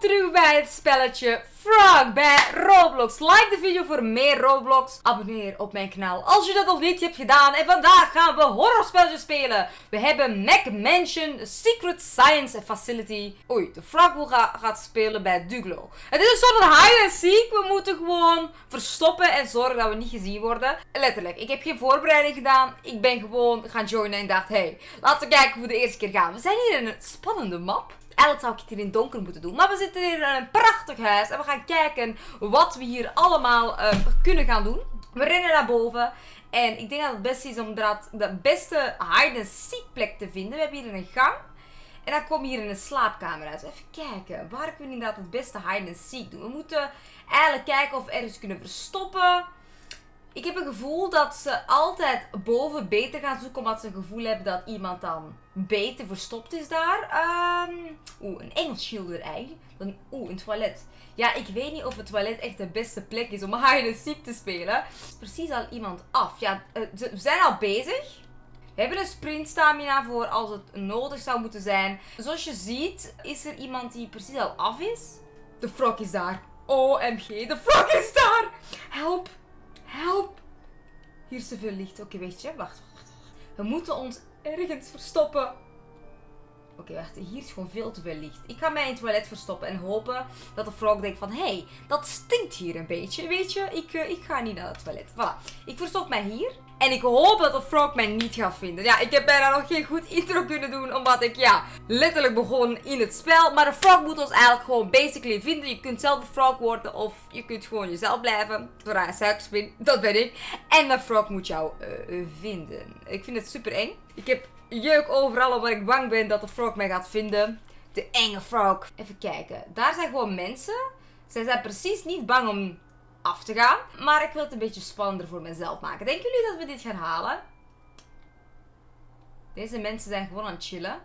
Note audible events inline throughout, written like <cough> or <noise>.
terug bij het spelletje Frog bij Roblox. Like de video voor meer Roblox. Abonneer op mijn kanaal als je dat nog niet hebt gedaan. En vandaag gaan we horrorspelletjes spelen. We hebben Mac Mansion Secret Science Facility. Oei, de Frog gaat spelen bij Duglo. Het is een soort van hide and seek. We moeten gewoon verstoppen en zorgen dat we niet gezien worden. Letterlijk, ik heb geen voorbereiding gedaan. Ik ben gewoon gaan joinen en dacht, hey, laten we kijken hoe de eerste keer gaan. We zijn hier in een spannende map. Eigenlijk zou ik het hier in donker moeten doen. Maar we zitten hier in een prachtig huis. En we gaan kijken wat we hier allemaal uh, kunnen gaan doen. We rennen naar boven. En ik denk dat het beste is om de beste hide-and-seek plek te vinden. We hebben hier een gang. En dan komen we hier in een slaapkamer uit. Even kijken. Waar kunnen we inderdaad het beste hide-and-seek doen? We moeten eigenlijk kijken of we ergens kunnen verstoppen. Ik heb een gevoel dat ze altijd boven beter gaan zoeken. Omdat ze een gevoel hebben dat iemand dan beter verstopt is daar. Um, Oeh, een Engels schilderij. Dan, oeh, een toilet. Ja, ik weet niet of het toilet echt de beste plek is om <laughs> hide and te spelen. Precies al iemand af. Ja, we zijn al bezig. We hebben een sprint stamina voor als het nodig zou moeten zijn. Zoals je ziet is er iemand die precies al af is. De frog is daar. OMG, de frog is daar! Help! Help! Hier is te veel licht. Oké, weet je, wacht, wacht. We moeten ons ergens verstoppen. Oké. Hier is gewoon veel te veel licht. Ik ga mij in het toilet verstoppen en hopen dat de frog denkt van... Hé, hey, dat stinkt hier een beetje. Weet je, ik, uh, ik ga niet naar het toilet. Voilà. Ik verstop mij hier. En ik hoop dat de frog mij niet gaat vinden. Ja, ik heb bijna nog geen goed intro kunnen doen. Omdat ik, ja, letterlijk begon in het spel. Maar de frog moet ons eigenlijk gewoon basically vinden. Je kunt zelf de frog worden. Of je kunt gewoon jezelf blijven. Zodra suikerspin, dat ben ik. En de frog moet jou uh, vinden. Ik vind het super eng. Ik heb jeuk overal omdat ik bang ben dat de frog mij gaat vinden. De enge frog. Even kijken. Daar zijn gewoon mensen. Zij zijn precies niet bang om af te gaan. Maar ik wil het een beetje spannender voor mezelf maken. Denken jullie dat we dit gaan halen? Deze mensen zijn gewoon aan het chillen.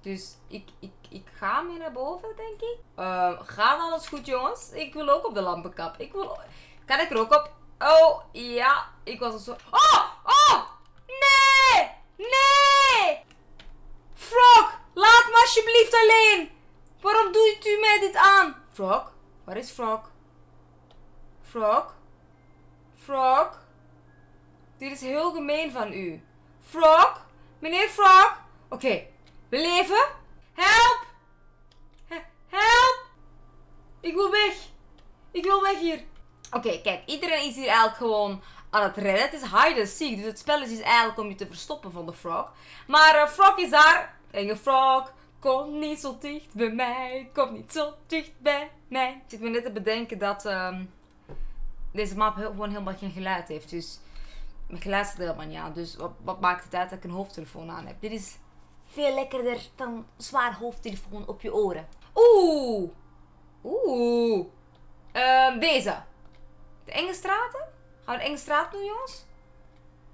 Dus ik, ik, ik ga mee naar boven, denk ik. Uh, gaat alles goed, jongens? Ik wil ook op de lampenkap. Ik wil... Kan ik er ook op? Oh, ja. Ik was al zo... Oh! Oh! Nee! Nee! Frog! Laat me alsjeblieft alleen! Waarom doet u mij dit aan? Frog? Waar is Frog? Frog? Frog? Dit is heel gemeen van u. Frog? Meneer Frog? Oké, we leven. Help! help! Ik wil weg. Ik wil weg hier. Oké, kijk. Iedereen is hier eigenlijk gewoon aan het redden. Het is hide and seek. Dus het spel is eigenlijk om je te verstoppen van de frog. Maar uh, Frog is daar. Enge Frog. Kom niet zo dicht bij mij. Kom niet zo dicht bij mij. Ik zit me net te bedenken dat... Um, deze map gewoon helemaal geen geluid heeft. Dus mijn geluid staat helemaal niet aan. Dus wat, wat, maakt het uit dat ik een hoofdtelefoon aan heb? Dit is veel lekkerder dan zwaar hoofdtelefoon op je oren. Oeh! Oeh! Um, deze. De enge straten? Gaan we de enge straat doen, jongens?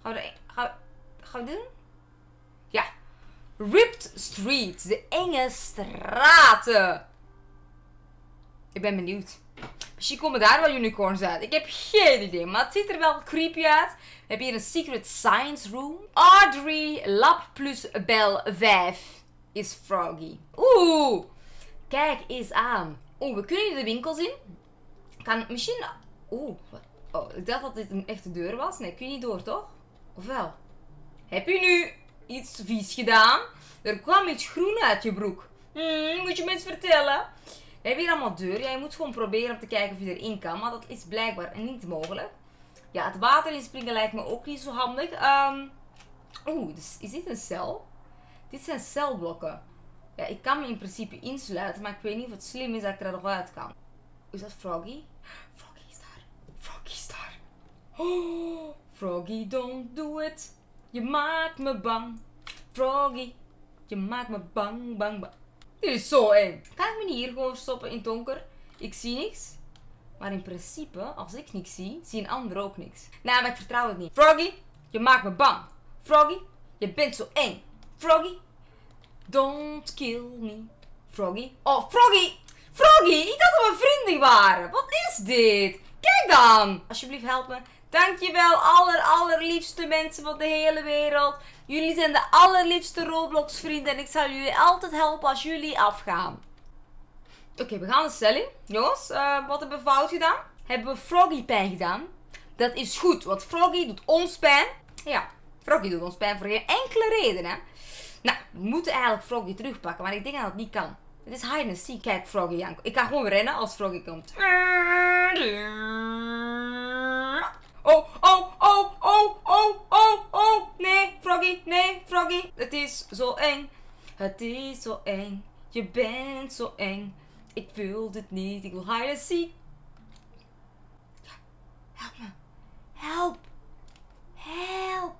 Gaan we, de, gaan we doen? Ripped Street. De enge straten. Ik ben benieuwd. Misschien komen daar wel unicorns uit. Ik heb geen idee. Maar het ziet er wel creepy uit. We hebben hier een Secret Science Room. Audrey Lab plus Bel 5 is Froggy. Oeh. Kijk eens aan. Oeh, we kunnen hier de winkels in. Kan misschien... Oeh. Oh, ik dacht dat dit een echte deur was. Nee, kun je niet door, toch? Of wel? Heb je nu iets vies gedaan? Er kwam iets groen uit je broek. Hmm, moet je me eens vertellen? We hebben hier allemaal deuren. Ja, je moet gewoon proberen om te kijken of je erin kan. Maar dat is blijkbaar niet mogelijk. Ja, het water inspringen lijkt me ook niet zo handig. Um, Oeh, dus is dit een cel? Dit zijn celblokken. Ja, ik kan me in principe insluiten. Maar ik weet niet of het slim is dat ik er nog uit kan. Is dat Froggy? Froggy is daar. Froggy is daar. Oh, Froggy, don't do it. Je maakt me bang. Froggy, je maakt me bang, bang, bang. Dit is zo eng. Kan ik me hier gewoon stoppen in het donker? Ik zie niks. Maar in principe, als ik niks zie, zien anderen ook niks. Nou, maar ik vertrouw het niet. Froggy, je maakt me bang. Froggy, je bent zo eng. Froggy, don't kill me. Froggy. Oh, Froggy! Froggy, ik dacht dat we vrienden waren. Wat is dit? Kijk dan. Alsjeblieft, help me. Dankjewel, aller, allerliefste mensen van de hele wereld. Jullie zijn de allerliefste Roblox vrienden en ik zal jullie altijd helpen als jullie afgaan. Oké, we gaan de cel in. Jongens, eh, wat hebben we fout gedaan? Hebben we Froggy pijn gedaan? Dat is goed, want Froggy doet ons pijn. Ja, Froggy doet ons pijn voor geen enkele reden, hè. Nou, we moeten eigenlijk Froggy terugpakken, maar ik denk dat het niet kan. Het is hide and seek. Kijk, Froggy. Ik ga gewoon rennen als Froggy komt. Oh, oh, oh, oh, oh, oh. Nee, Froggy, nee, Froggy. Het is zo eng. Het is zo eng. Je bent zo eng. Ik wil dit niet. Ik wil hide seek. Help me. Help. Help.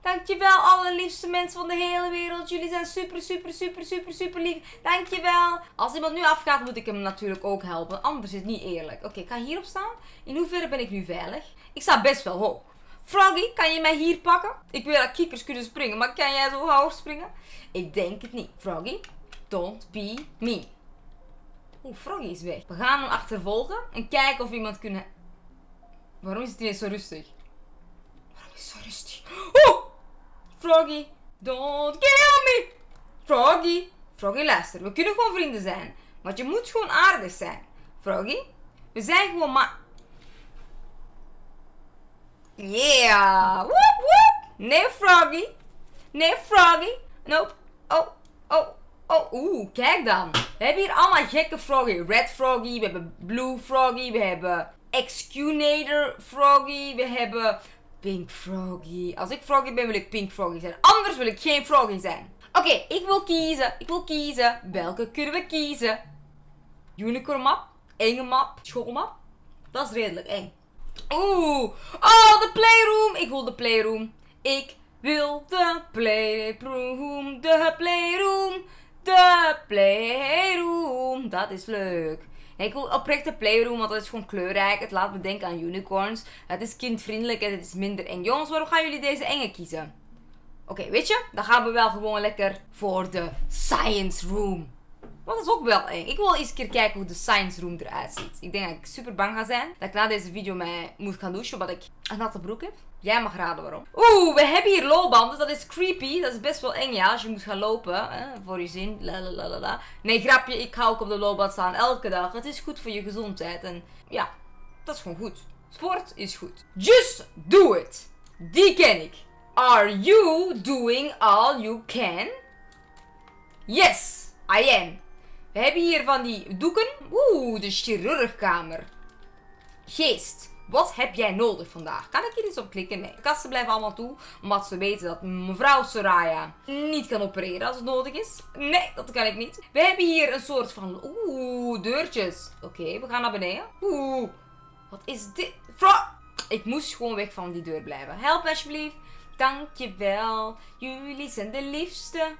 Dankjewel, allerliefste mensen van de hele wereld. Jullie zijn super, super, super, super, super lief. Dankjewel. Als iemand nu afgaat, moet ik hem natuurlijk ook helpen. Anders is het niet eerlijk. Oké, ik ga hierop staan. In hoeverre ben ik nu veilig? Ik sta best wel hoog. Froggy, kan je mij hier pakken? Ik wil dat kikkers kunnen springen, maar kan jij zo hoog springen? Ik denk het niet. Froggy, don't be me. Oeh, Froggy is weg. We gaan hem achtervolgen en kijken of iemand kunnen... Waarom is het ineens zo rustig? Waarom is het zo rustig? Oeh! Froggy, don't kill me! Froggy, Froggy luister, we kunnen gewoon vrienden zijn. Want je moet gewoon aardig zijn. Froggy, we zijn gewoon maar... Yeah! Woep woep! Nee, Froggy. Nee, Froggy. Nope. Oh, oh, oh. Oeh, kijk dan. We hebben hier allemaal gekke Froggy. Red Froggy, we hebben Blue Froggy, we hebben Excunator Froggy, we hebben Pink Froggy. Als ik Froggy ben, wil ik Pink Froggy zijn. Anders wil ik geen Froggy zijn. Oké, ik wil kiezen. Ik wil kiezen. Welke kunnen we kiezen? Unicorn map? Enge map? Schoolmap? Dat is redelijk eng. Oeh. Oh, de playroom. Ik wil de playroom. Ik wil de playroom. De playroom. De playroom. Dat is leuk. Ik wil oprecht de playroom, want dat is gewoon kleurrijk. Het laat me denken aan unicorns. Het is kindvriendelijk en het is minder eng. Jongens, waarom gaan jullie deze enge kiezen? Oké, weet je? Dan gaan we wel gewoon lekker voor de science room. Dat is ook wel eng. Ik wil eens een keer kijken hoe de science room eruit ziet. Ik denk dat ik super bang ga zijn. Dat ik na deze video mij moet gaan douchen, omdat ik een natte broek heb. Jij mag raden waarom. Oeh, we hebben hier loopbanden. Dat is creepy. Dat is best wel eng, ja. Als je moet gaan lopen. Hè, voor je zin. Lalalala. Nee, grapje. Ik hou ook op de loopband staan. Elke dag. Het is goed voor je gezondheid. En ja, dat is gewoon goed. Sport is goed. Just do it. Die ken ik. Are you doing all you can? Yes, I am. We hebben hier van die doeken. Oeh, de chirurgkamer. Geest. Wat heb jij nodig vandaag? Kan ik hier eens op klikken? Nee. De kasten blijven allemaal toe. Omdat ze weten dat mevrouw Soraya niet kan opereren als het nodig is. Nee, dat kan ik niet. We hebben hier een soort van... Oeh, deurtjes. Oké, we gaan naar beneden. Oeh. Wat is dit? Ik moest gewoon weg van die deur blijven. Help alsjeblieft. Dankjewel. Jullie zijn de liefste.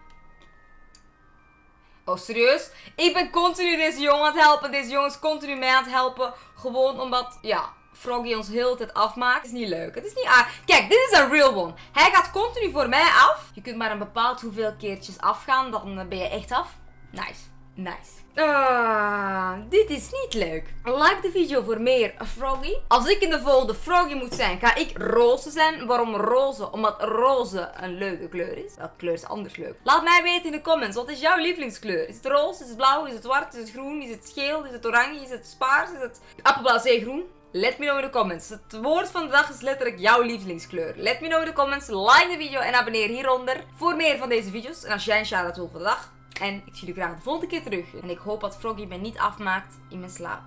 Oh, serieus? Ik ben continu deze jongen aan het helpen. Deze jongen is continu mij aan het helpen. Gewoon omdat, ja, Froggy ons heel de tijd afmaakt. Het is niet leuk. Het is niet aardig. Kijk, dit is een real one. Hij gaat continu voor mij af. Je kunt maar een bepaald hoeveel keertjes afgaan. Dan ben je echt af. Nice. Nice. Ah, dit is niet leuk. Like de video voor meer Froggy. Als ik in de volgende Froggy moet zijn, ga ik roze zijn. Waarom roze? Omdat roze een leuke kleur is. Welke kleur is anders leuk? Laat mij weten in de comments. Wat is jouw lievelingskleur? Is het roze? Is het blauw? Is het zwart? Is het groen? Is het geel? Is het oranje? Is het spaars? Is het appelblauw, groen? Let me know in de comments. Het woord van de dag is letterlijk jouw lievelingskleur. Let me know in de comments. Like de video en abonneer hieronder voor meer van deze video's. En als jij een shout-out wil voor. En ik zie jullie graag de volgende keer terug. En ik hoop dat Froggy mij niet afmaakt in mijn slaap.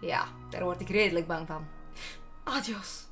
Ja, daar word ik redelijk bang van. Adios.